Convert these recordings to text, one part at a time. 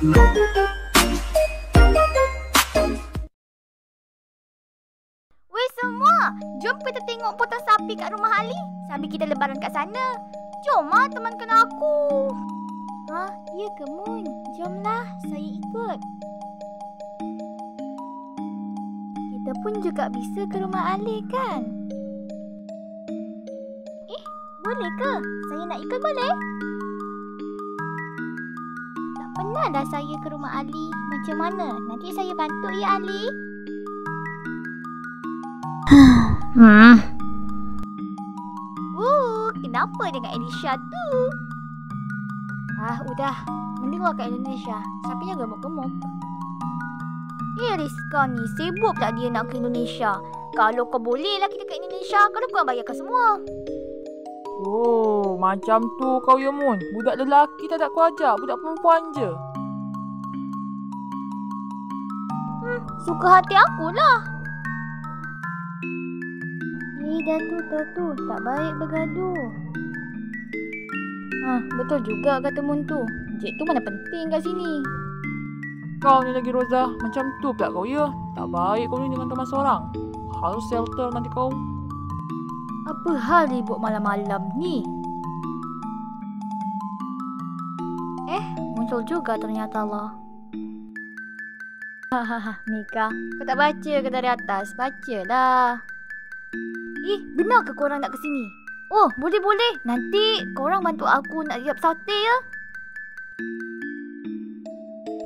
Weh semua, jom kita tengok potong sapi kat rumah Ali sambil kita lebaran kat sana. Jom lah temankan aku. Ha, ya ke Mun? Jomlah, saya ikut. Kita pun juga bisa ke rumah Ali kan? Eh, boleh ke? Saya nak ikut boleh? Pernah dah saya ke rumah Ali. Macam mana? Nanti saya bantu ya Ali. Hmm. Uh, kenapa dengan Elisha tu? Ah, udah. Mending kat Indonesia. Sapinya gemuk-gemuk. Eh, Rizka ni sibuk tak dia nak ke Indonesia? Kalau kau boleh lah kita ke Indonesia, kalau kau bayarkan semua. Oh, macam tu kau ya Mun. Budak lelaki tak tak kau ajak, budak perempuan je. Suka hati akulah. Eh, Datu, Datu. Tak baik bergaduh. Ah, betul juga kata Mun tu. Cik tu mana penting kat sini. Kau ni lagi Roza, macam tu pula kau ya. Tak baik kau ni dengan teman seorang. Harus shelter nanti kau. Apa hal ribut malam-malam ni? Eh, muncul juga ternyata Allah. Hahaha, Mika. Kau tak baca ke dari atas? Bacalah. Eh, benar ke korang nak ke sini? Oh, boleh-boleh. Nanti korang bantu aku nak siap sate ya.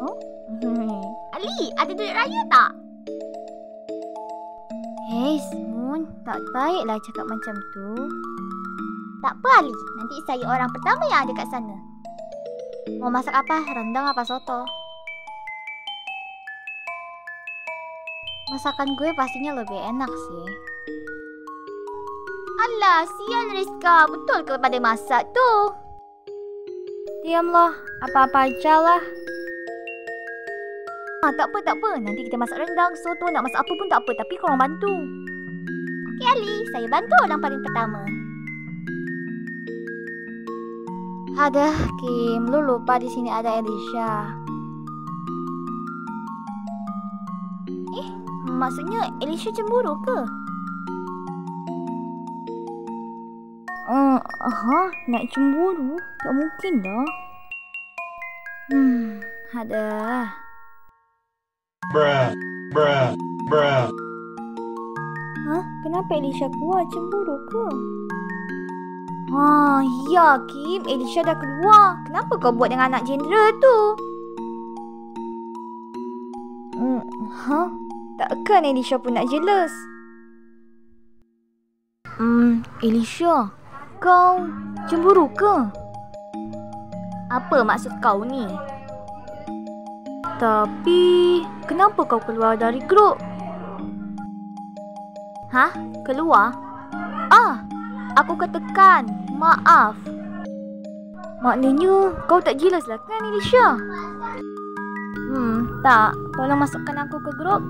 Oh? Ali, ada duit raya tak? Hey, Moon. Tak baiklah cakap macam tu. Tak apa, Ali. Nanti saya orang pertama yang ada kat sana. Mau masak apa? Rendang apa soto? Masakan gue pastinya lebih enak sih. Alah, sial Rizka. Betul ke pada masak tu? Diamlah. Apa-apa aja lah. Ah, tak apa, tak apa. Nanti kita masak rendang, soto, nak masak apa pun tak apa. Tapi korang bantu. Okey Ali, saya bantu orang paling pertama. Ada Kim, lu lupa di sini ada Elisha. Eh, maksudnya Elisha cemburu ke? Uh, aha, nak cemburu? Tak mungkin dah. Hmm, ada. Bruh, bruh, bruh. Hah? Kenapa Elisha keluar cemburu ke? Ha, ya Kim, Elisha dah keluar. Kenapa kau buat dengan anak jenderal tu? Hmm, ha? Takkan Elisha pun nak jealous? Hmm, Elisha, kau cemburu ke? Apa maksud kau ni? Tapi, kenapa kau keluar dari grup? Hah? Keluar? Ah, aku katakan maaf. Maknanya kau tak jelas lah kan Elisha? Hmm, tak. Tolong masukkan aku ke grup.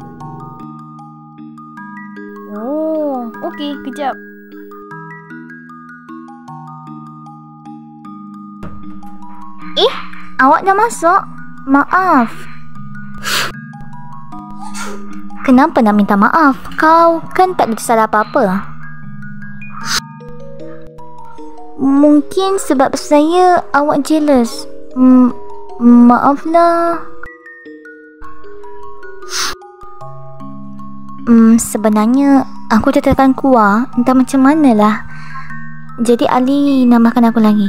Oh, okey, kejap. Eh, awak dah masuk? Maaf. Kenapa nak minta maaf? Kau kan tak ada salah apa-apa. Mungkin sebab saya awak jealous. M- maaflah. Hmm, sebenarnya aku tak akan keluar entah macam manalah. Jadi Ali nambahkan aku lagi.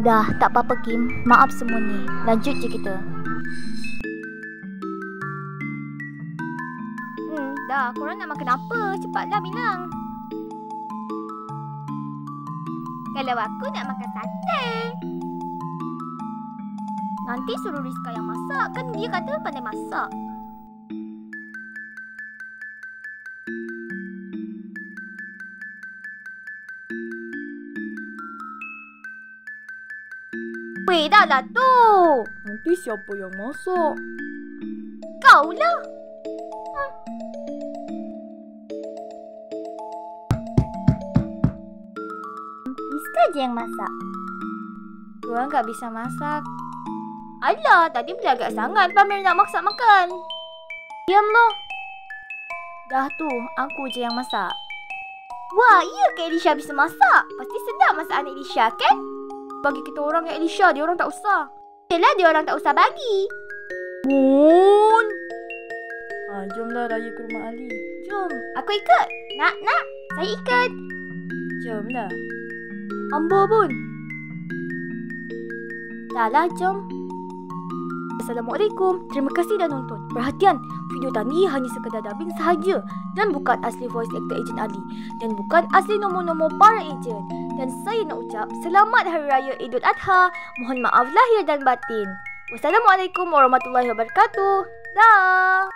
Dah, tak apa-apa Kim. Maaf semua ni. Lanjut je kita. Hmm, dah. Korang nak makan apa? Cepatlah bilang. Kalau aku nak makan sate. Nanti suruh Rizka yang masak. Kan dia kata pandai masak. Weh, dah lah tu. Nanti siapa yang masak? Kau lah. Je yang masak. Diorang tak bisa masak. Alah, tadi boleh agak sangat Pamir nak masak makan. Diam loh. Dah tu, aku je yang masak. Wah, iya ke Elisha bisa masak? Pasti sedap masakan Elisha, kan? Bagi kita orang yang Elisha, dia orang tak usah. Yelah, dia orang tak usah bagi. Bun. Ha, jomlah raya ke rumah Ali. Jom, aku ikut. Nak, nak. Saya ikut. Jomlah. Ambo pun. Dah lah, jom. Assalamualaikum. Terima kasih dah nonton. Perhatian, video tadi hanya sekadar dubbing sahaja dan bukan asli voice actor Ejen Ali dan bukan asli nombor-nombor para ejen. Dan saya nak ucap selamat Hari Raya Idul Adha. Mohon maaf lahir dan batin. Wassalamualaikum warahmatullahi wabarakatuh. Dah.